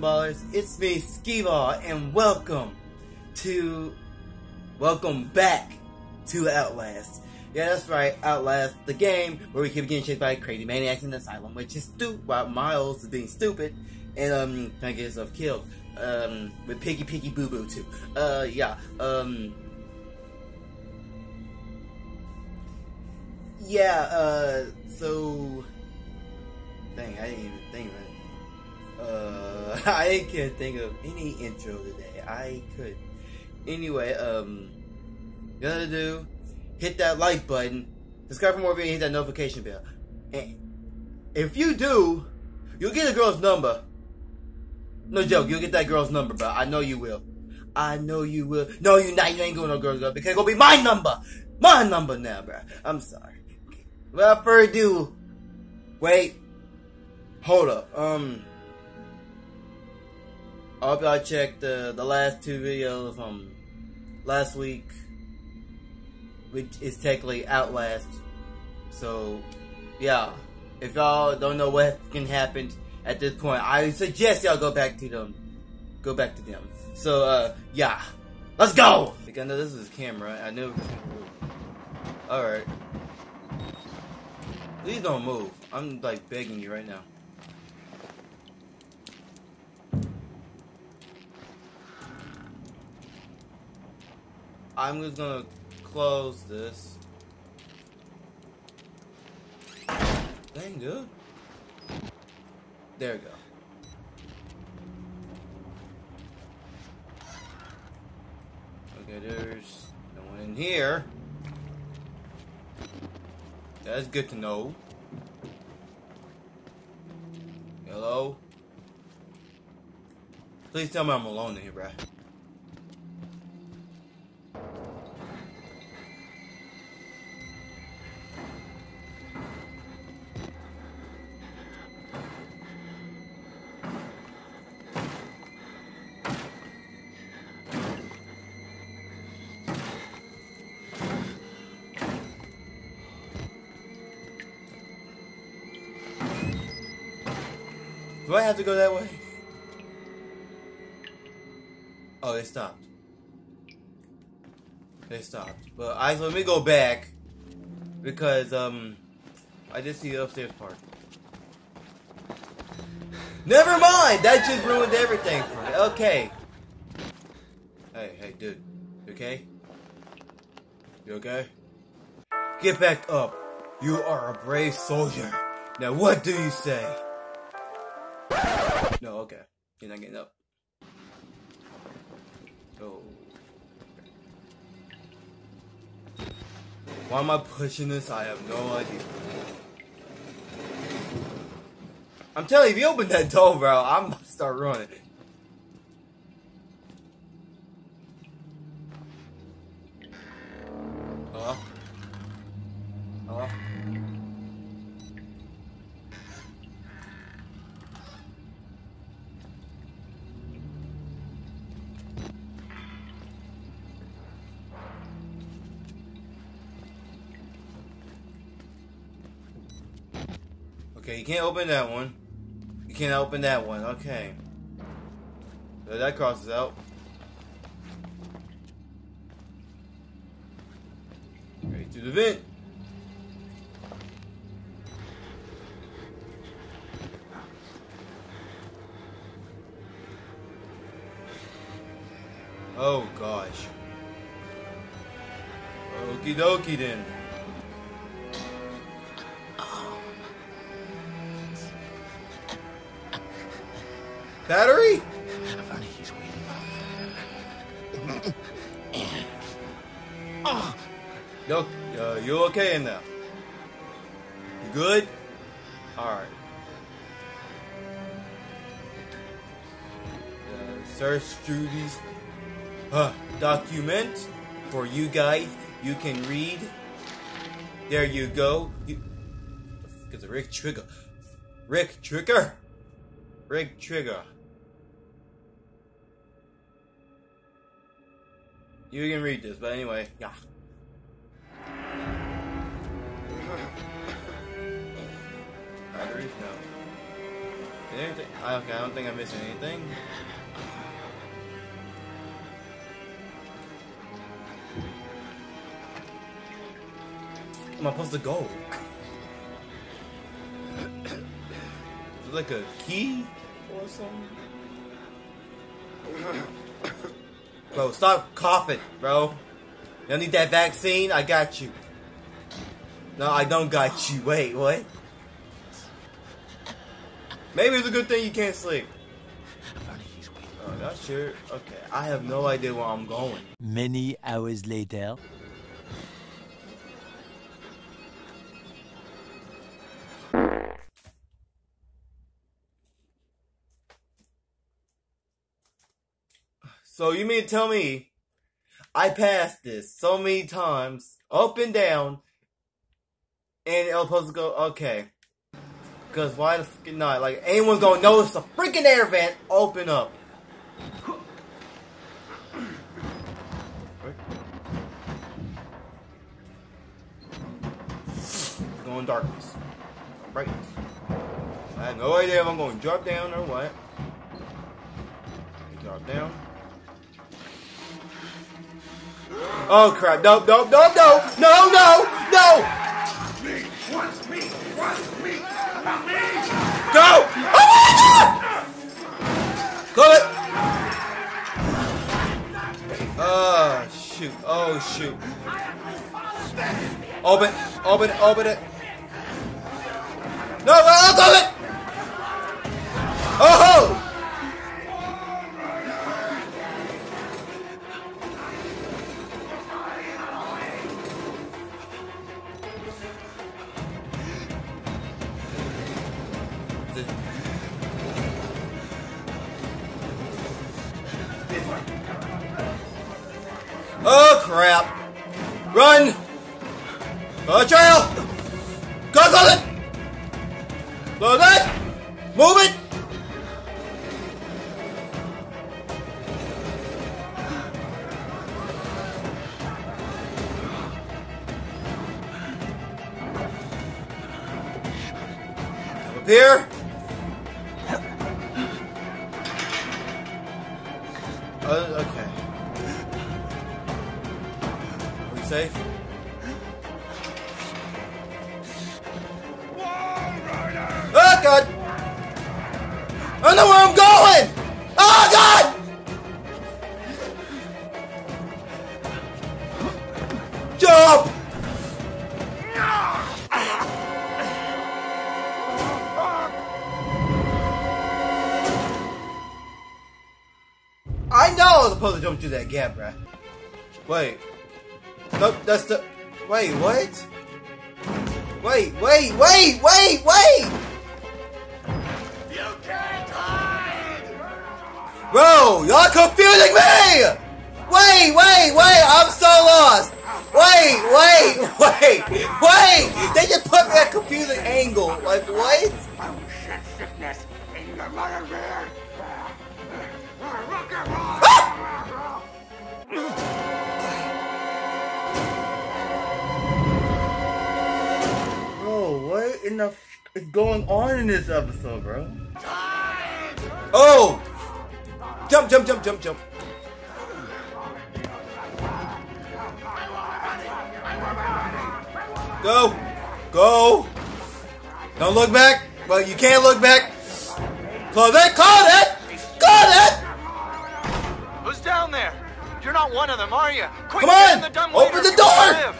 ballers? It's me, Skee-Ball, and welcome to, welcome back to Outlast. Yeah, that's right, Outlast, the game where we keep getting chased by crazy maniacs in the asylum, which is stupid, while Miles is being stupid, and, um, trying to get himself killed, um, with Piggy Piggy Boo Boo, too. Uh, yeah, um, yeah, uh, so, dang, I didn't even think of it. Uh, I can't think of any intro today. I could. Anyway, um, gotta do, hit that like button, subscribe for more videos, hit that notification bell. And if you do, you'll get a girl's number. No joke, you'll get that girl's number, bro. I know you will. I know you will. No, you not. You ain't going no girl's number because it's gonna be my number. My number now, bro. I'm sorry. Without further ado, wait. Hold up. Um. I hope y'all checked the the last two videos from last week, which is technically Outlast. So, yeah, if y'all don't know what can happen at this point, I suggest y'all go back to them. Go back to them. So, uh, yeah, let's go. I know this is camera. I knew. All right. Please don't move. I'm like begging you right now. I'm just gonna close this. Dang good. There we go. Okay, there's no one in here. That's good to know. Hello? Please tell me I'm alone in here, bruh. Do I have to go that way? Oh, they stopped. They stopped. But I so let me go back because um I did see the upstairs part. Never mind. That just ruined everything for me. Okay. Hey, hey, dude. You okay? You okay? Get back up. You are a brave soldier. Now, what do you say? You're not getting up. Oh. Why am I pushing this? I have no idea. I'm telling you, if you open that door, bro, I'm gonna start running. Can't open that one. You can't open that one. Okay. So that crosses out. Right to the vent. Oh gosh. Okie dokie then. Yo, uh, you okay in there? You good? Alright. Uh, search duties. Uh, document for you guys. You can read. There you go. You, of Rick Trager. Rick Trager. Rick Trager. You can read this, but anyway, yeah. No. Anything? Okay, I don't think I'm missing anything. Am I supposed to go? Is it like a key or something? Bro, stop coughing, bro. You need that vaccine? I got you. No, I don't got you. Wait, what? Maybe it's a good thing you can't sleep. Oh, that's sure. Okay, I have no idea where I'm going. Many hours later. So you mean to tell me I passed this so many times, up and down, and it was supposed to go okay. Cause why the fucking not? Like anyone's gonna notice the freaking air vent open up. Going darkness. Brightness. I have no idea if I'm going to drop down or what. Drop down. Oh crap! No! No! No! No! No! No! No! Go! Oh my god! Go it! Oh shoot! Oh shoot! Open! Open! Open it! No! Oh, go it! Oh through that gap, bruh. Wait. Nope, that's the. Wait, what? Wait, wait, wait, wait, wait! You can't hide. Bro, y'all confusing me! Wait, wait, wait, I'm so lost! Wait, wait, wait, wait! They just put me at a confusing angle. Like, what? Oh, Will shed sickness in mother bear. In the f is going on in this episode, bro? Oh! Jump, jump, jump, jump, jump. Go! Go! Don't look back! Well, you can't look back! Close it! Close it! Close it! Who's down there? You're not one of them, are you? Quick, Come on! the Open the before door!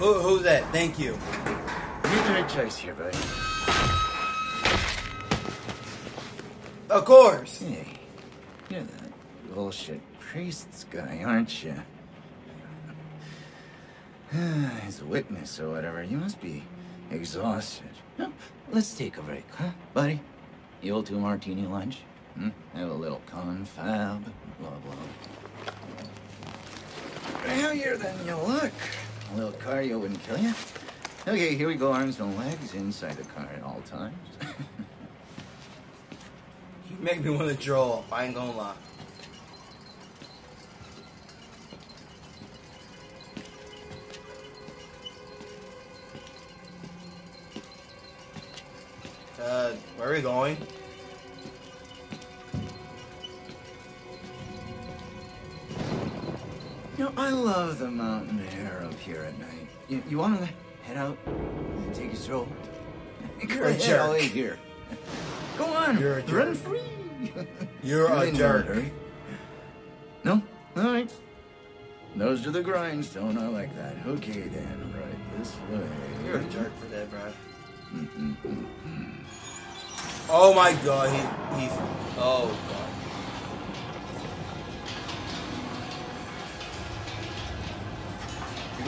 Who, who's that? Thank you. You right choice here, buddy. Of course. Hey, you're that bullshit priest's guy, aren't you? As a witness or whatever, you must be exhausted. Let's take a break, huh, buddy? The old two martini lunch? Hmm? Have a little confab, blah blah. Heavier than you look. A little cardio wouldn't kill you. Okay, here we go, arms and legs inside the car at all times. you make me want to draw I ain't gonna lie. Uh, where are we going? I love the mountain air up here at night. You, you want to head out and take a stroll? Go You're a jerk. Here. Go on, You're a run jerk. free. You're a jerk. No? All right. Nose to the grindstone. I like that. Okay, then. Right this way. You're a jerk for that, bro. Oh my god, he, he's. Oh god.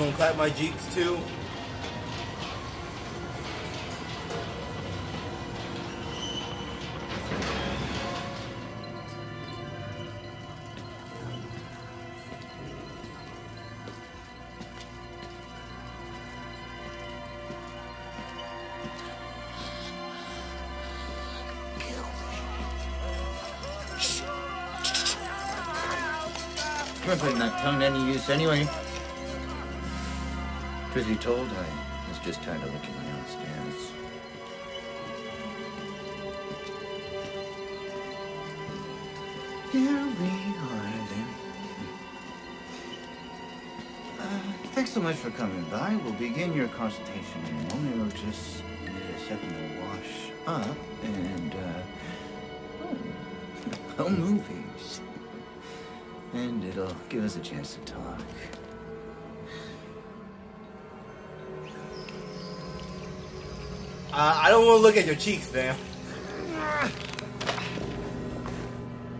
Gonna clap my cheeks too? Putting that tongue to any use anyway. Truth be told, I was just tired of own stance. Here we are then. Uh, thanks so much for coming by. We'll begin your consultation in a moment. We'll just need a second to wash up and, uh, oh movies. And it'll give us a chance to talk. Uh, I don't want to look at your cheeks, fam.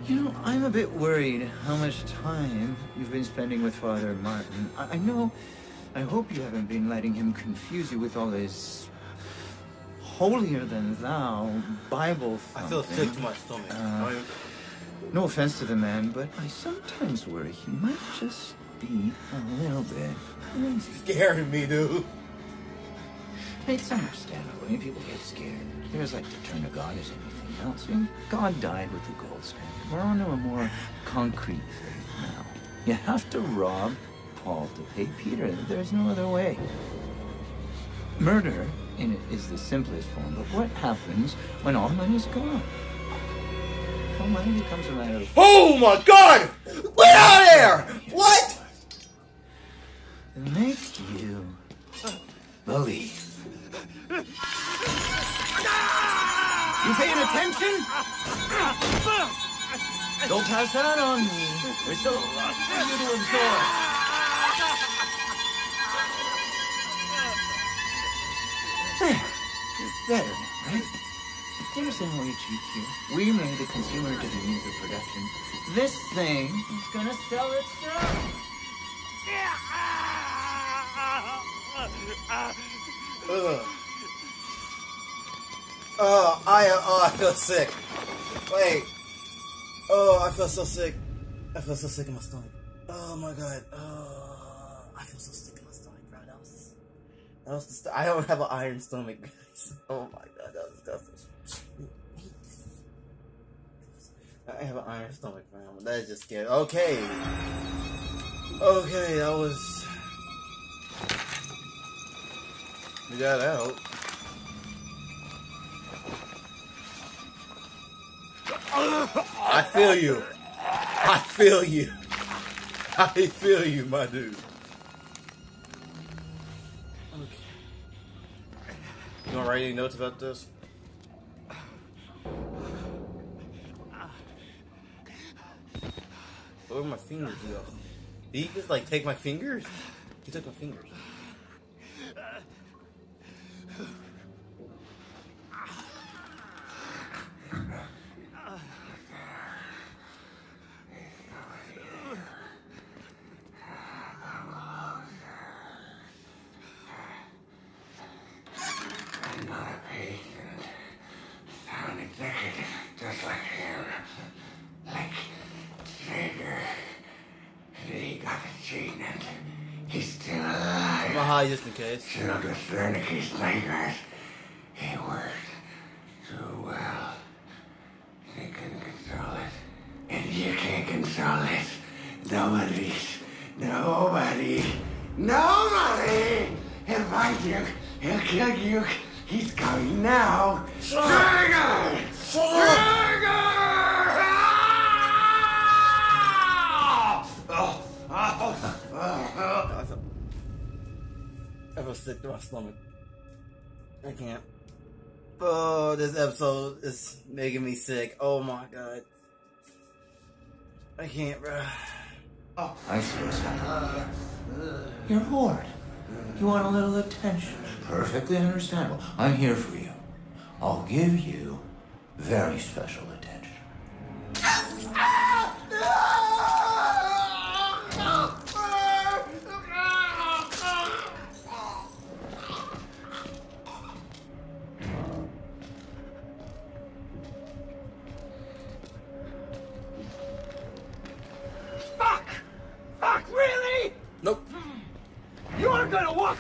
You know, I'm a bit worried how much time you've been spending with Father Martin. I, I know, I hope you haven't been letting him confuse you with all his holier than thou Bible I feel sick to my stomach. Uh, I don't even- No offense to the man, but I sometimes worry he might just be a little bit crazy. scaring me, dude. It's understandable. When people get scared, they're like the turn to God as anything else. I mean, God died with the gold standard. We're on to a more concrete faith now. You have to rob Paul to pay Peter. There's no other way. Murder in is the simplest form, but what happens when all money's gone? Well, money becomes a matter of Oh my god! Get out of there! What? make you attention? Don't pass that on me. There's still a lot for you to absorb. There. Better now, right? Do you understand why we cheat here? We made the consumer to the means of production. This thing is gonna sell itself. Ugh. Oh, I oh I feel sick. Wait. Oh, I feel so sick. I feel so sick in my stomach. Oh my god. Oh, I feel so sick in my stomach, bro. That was that was I don't have an iron stomach, guys. Oh my god, that was disgusting. I have an iron stomach, man. That is just scary. Okay. Okay, that was. We got out. I feel you. I feel you. I feel you, my dude. Okay. You to write any notes about this? Where my fingers go? Did he just like take my fingers? He took my fingers. I'm not a patient. I'm an executive, just like him. Like Sager. He got the treatment. He's still I'm alive. gonna hide just in case. Episode is making me sick. Oh my god. I can't, bro. Oh. I see what's happening. You're bored. You want a little attention. Perfectly understandable. I'm here for you. I'll give you very special attention. Ah! Fuck!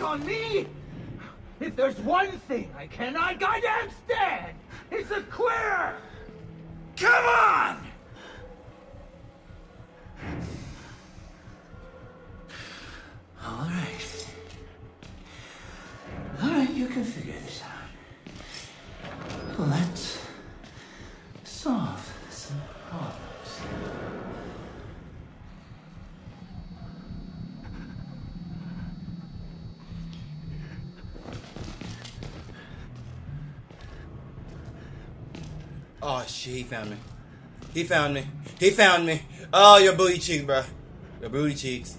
On me? If there's one thing I cannot goddamn stand, it's a queer! Come on! All right. All right, you can figure shit, he found me. He found me. He found me. Oh, your booty cheeks, bro. Your booty cheeks.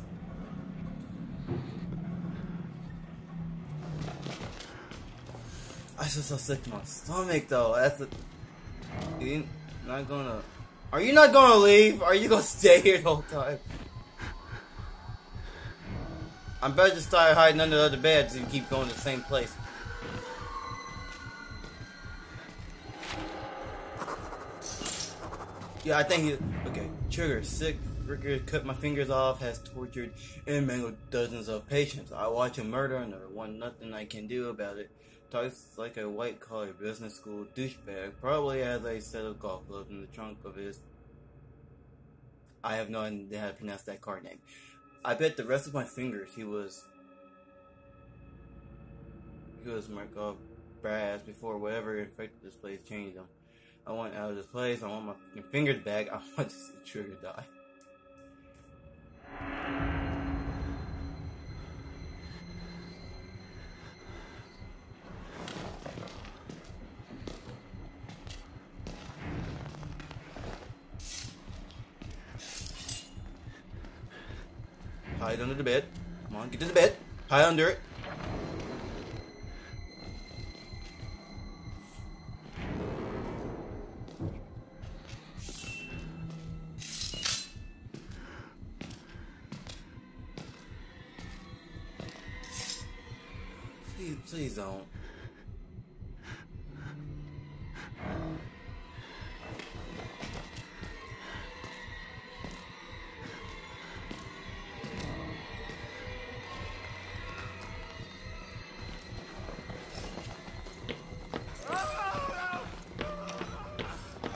I feel so sick to my stomach though. That's a. You not gonna. Are you not gonna leave? Are you gonna stay here the whole time? I'm better just start hiding under the other beds and keep going to the same place. Yeah, I think it. Okay, Trager, sick, Fricker cut my fingers off, has tortured and mangled dozens of patients. I watch him murder and there one nothing I can do about it. Talks like a white collar business school douchebag. Probably has a set of golf clubs in the trunk of his. I have no idea how to pronounce that card name. I bet the rest of my fingers he was. He was marked off brass before whatever infected this place changed him. I want out of this place. I want my fucking fingers back. I want to see Trager die. Hide under the bed. Come on, get to the bed. Hide under it.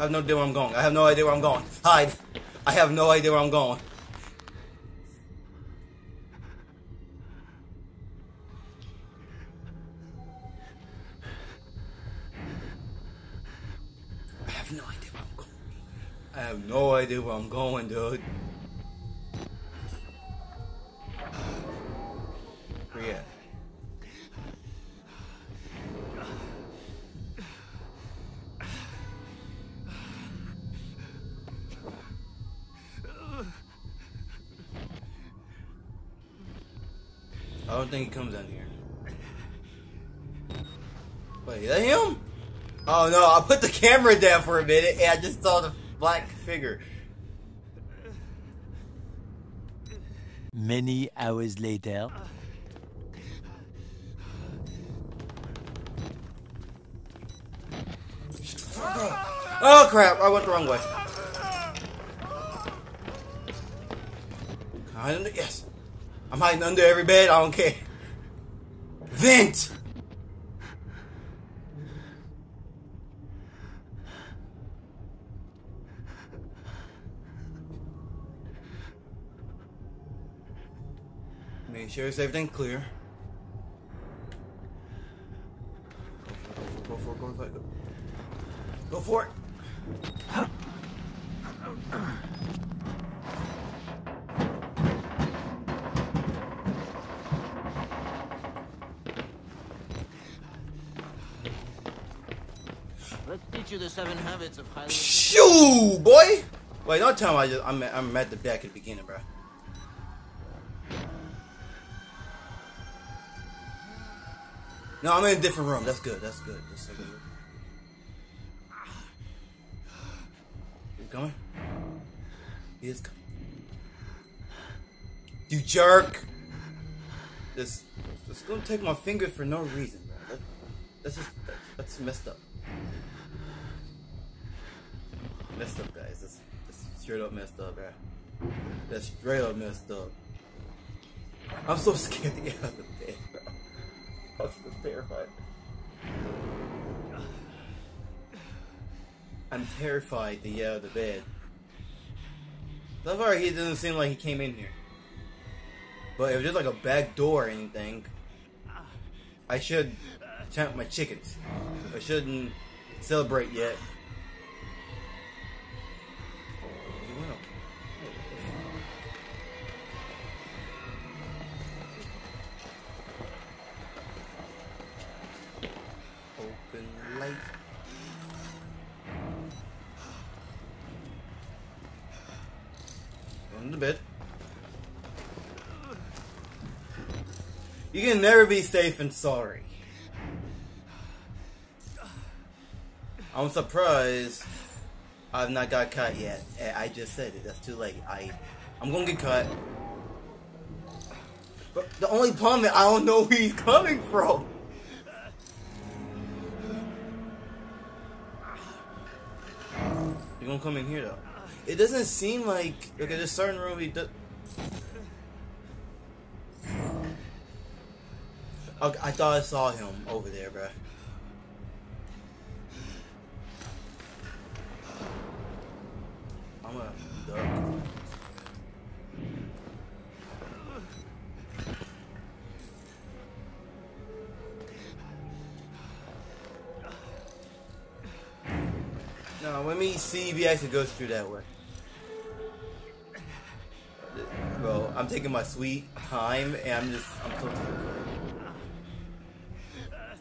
Have no idea where I'm going. I have no idea where I'm going. Hide. I have no idea where I'm going. I have no idea where I'm going. I have no idea where I'm going, dude. Don't think he comes down here. Wait, is that him? Oh no, I put the camera down for a minute and I just saw the black figure. Many hours later. Oh crap, I went the wrong way. Yes. I'm hiding under every bed, I don't care. Vent! Make sure it's everything clear. Go for it, go for it, go for it, go for it. Go for it. teach you the seven habits of highly. Shoo, boy! Wait, don't tell me I just, I'm, I'm at the back at the beginning, bro. No, I'm in a different room. That's good. That's good. That's good. Ah. You coming? He is coming. You jerk! This, this gonna take my finger for no reason, bro. That, that's just that's messed up. Messed up, guys. That's, that's straight up messed up, bro. That's straight up messed up. I'm so scared to get out of the bed, bro. I'm so terrified. I'm terrified to get out of the bed. So far, he doesn't seem like he came in here. But if there's like a back door or anything, I should count my chickens. I shouldn't celebrate yet. Open light. On the bed. You can never be safe and sorry. I'm surprised I've not got cut yet. Eh, I just said it. That's too late. I, I'm gonna get cut. But the only problem is I don't know where he's coming from. You're gonna come in here though. It doesn't seem like okay. There's certain room he does. Okay, I thought I saw him over there, bruh. No, let me see if he actually goes through that way. Bro, I'm taking my sweet time, and I'm just, I'm so.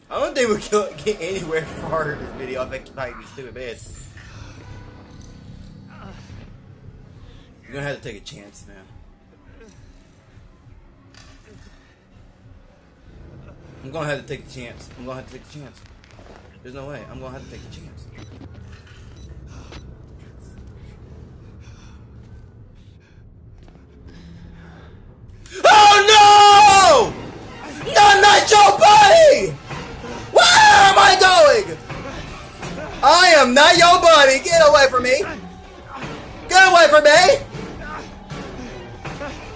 I don't think we can get anywhere far in this video if I keep hiding these stupid beds. You're gonna have to take a chance, man. I'm gonna have to take a chance. I'm gonna have to take a chance. There's no way. I'm gonna have to take a chance.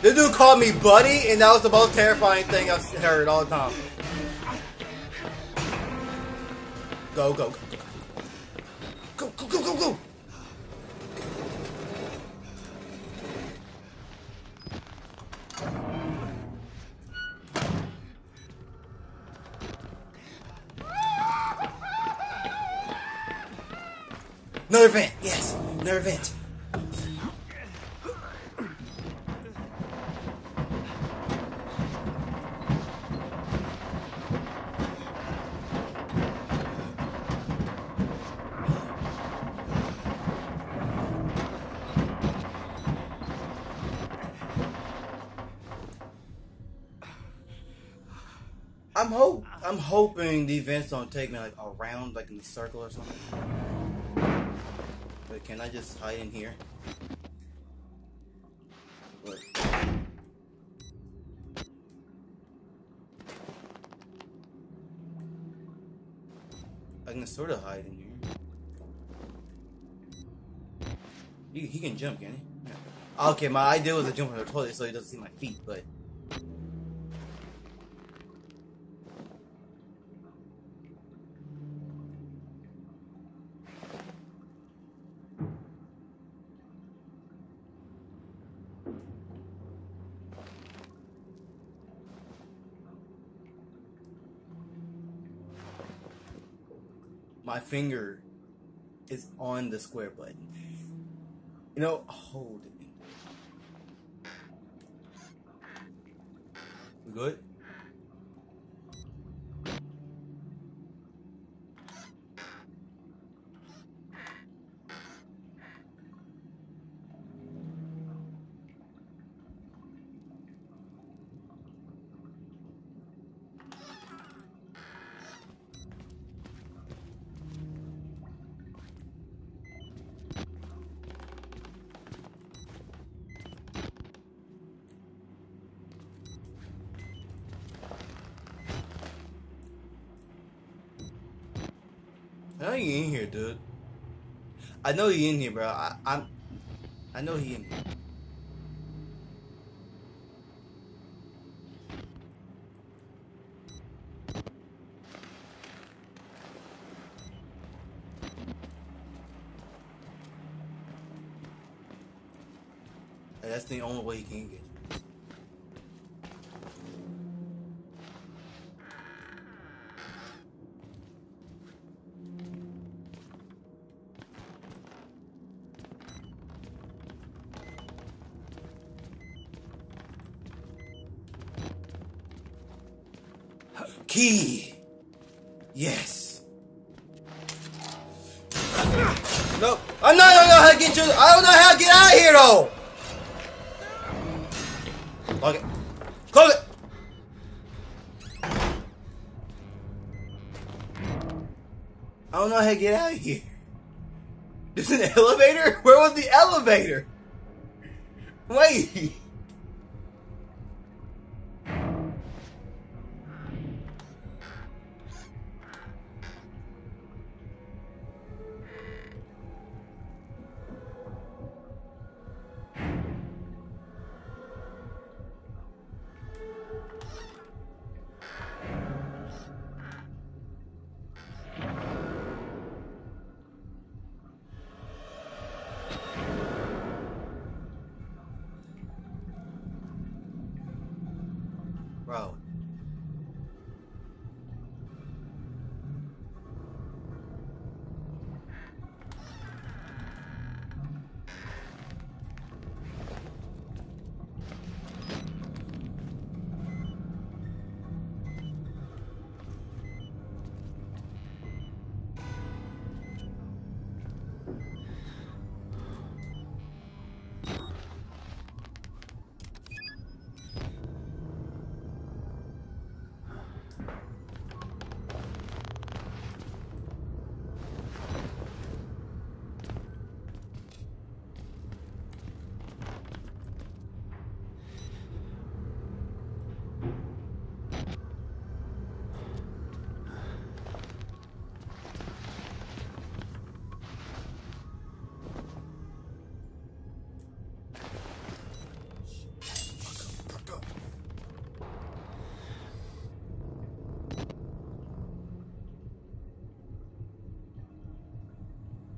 The dude called me buddy, and that was the most terrifying thing I've heard all the time. Go, go, go, go. Go, go, go, go, go. Another vent, yes, another vent. I'm hope I'm hoping the events don't take me like around like in a circle or something. But can I just hide in here? What? I can sort of hide in here. He, he can jump, can he? Yeah. Okay, my idea was to jump on the toilet so he doesn't see my feet, but my finger is on the square button. You know, hold it. We good? I know you in here, dude. I know you in here, bro. I, I'm. I know he in here. I don't know how to get out of here. There's an elevator? Where was the elevator? Wait.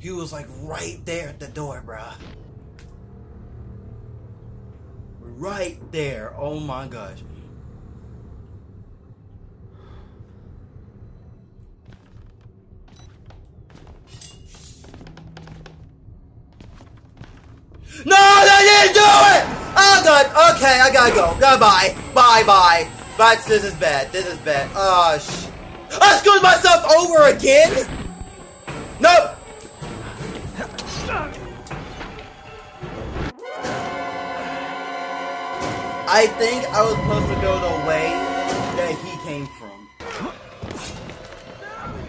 He was like right there at the door, bruh. Right there. Oh my gosh. No, I didn't do it! Oh god, okay, I gotta go. Goodbye. Bye bye. But this is bad. This is bad. Oh sh I screwed myself over again? I think I was supposed to go the way that he came from.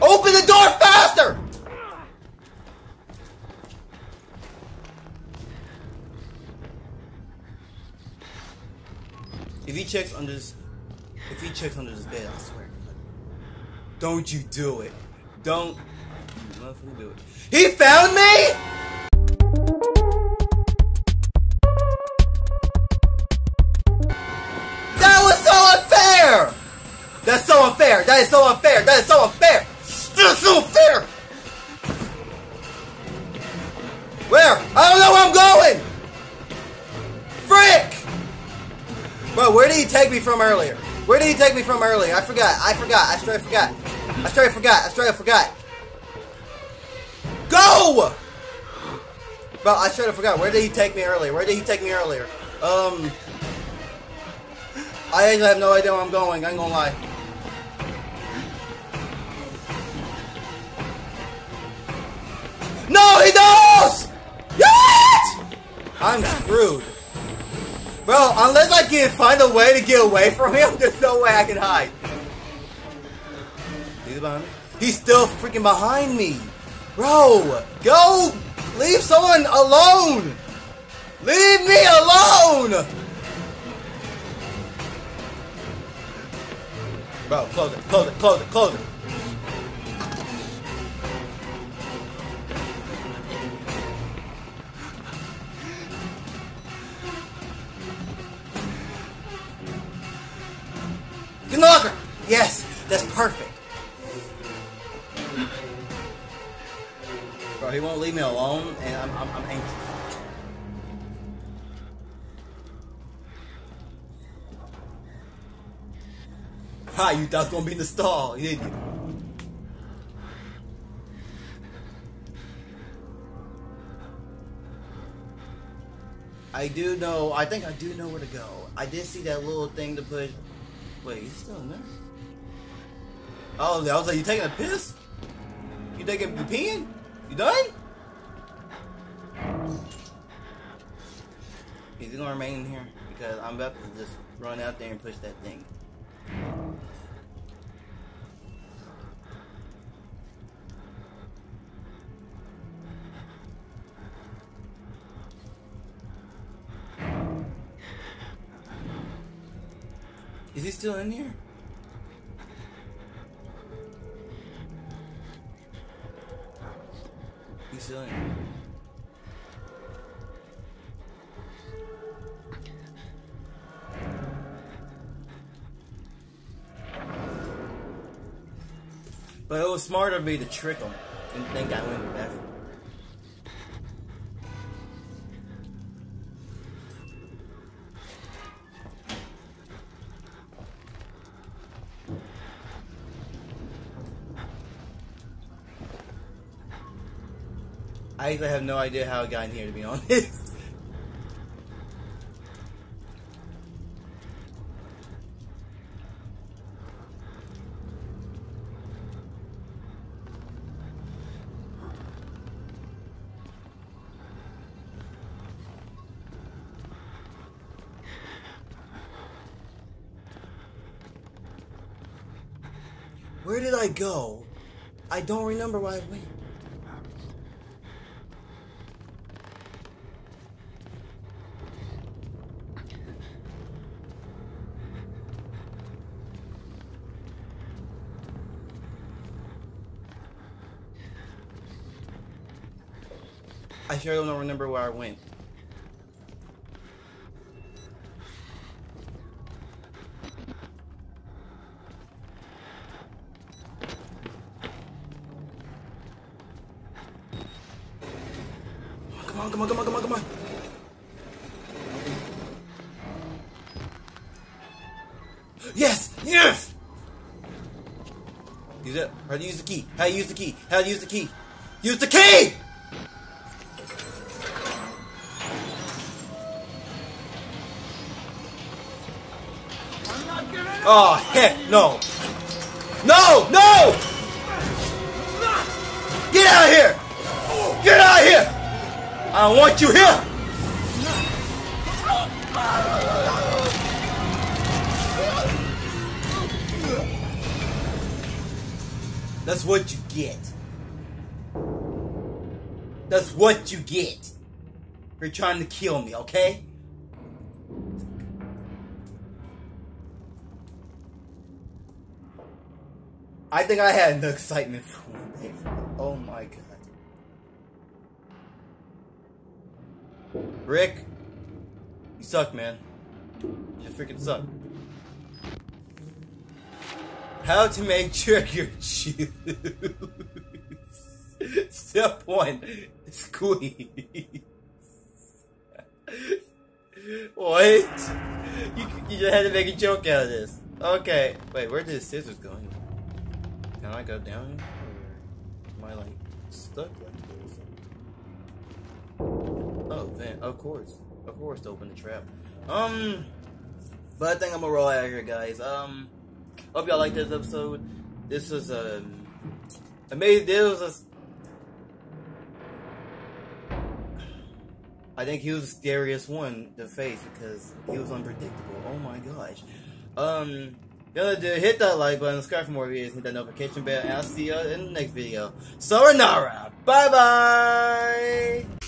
Open the door faster! If he checks under this, if he checks under this bed, I swear. Don't you do it. Don't. Do it. He found me? Unfair! That is so unfair! That is so unfair! That's so unfair! Where? I don't know where I'm going! Frick! Bro, where did he take me from earlier? Where did he take me from earlier? I forgot. I forgot. I straight forgot. I straight forgot. I straight forgot. Go! Bro, I straight forgot. Where did he take me earlier? Where did he take me earlier? Um... I actually have no idea where I'm going. I ain't gonna lie. No, he knows! Yes! I'm screwed. Bro, unless I can find a way to get away from him, there's no way I can hide. He's behind me. He's still freaking behind me. Bro, go! Leave someone alone! Leave me alone! Bro, close it, close it, close it, close it. In the locker! Yes! That's perfect! Bro, he won't leave me alone, and I'm, I'm, I'm anxious. Ha, you thought was gonna be in the stall, didn't you? I do know, I think I do know where to go. I did see that little thing to put. Wait, he's still in there? Oh, I was like, you taking a piss? You taking, you peeing? You done? He's gonna remain in here? Because I'm about to just run out there and push that thing. Still in here? He's still in. But it was smarter of me to trick him and think I went bathroom. I actually have no idea how it got in here, to be honest. Where did I go? I don't remember why I went. I sure don't remember where I went. Come on, come on, come on, come on, come on. Yes! Yes! Use it. How to use the key? How to use the key? How to use the key? Use the key! Oh, heck no! No! No! Get out of here! Get out of here! I don't want you here! That's what you get. That's what you get. For trying to kill me, okay? I think I had no excitement for one day. Oh my god. Rick, you suck, man. You freaking suck. How to make Trager shoes. Step one, squeeze. what? You, you just had to make a joke out of this. Okay. Wait, where did the scissors go? Can I go down here? Or am I like stuck like this? Oh, then of course, of course, to open the trap. Um, but I think I'm gonna roll out of here, guys. Um, hope y'all like this episode. This was um amazing. This was a. I think he was the scariest one to face because he was unpredictable. Oh my gosh. Um, other dude, hit that like button, subscribe for more videos, hit that notification bell, and I'll see you in the next video. Sayonara! Bye bye!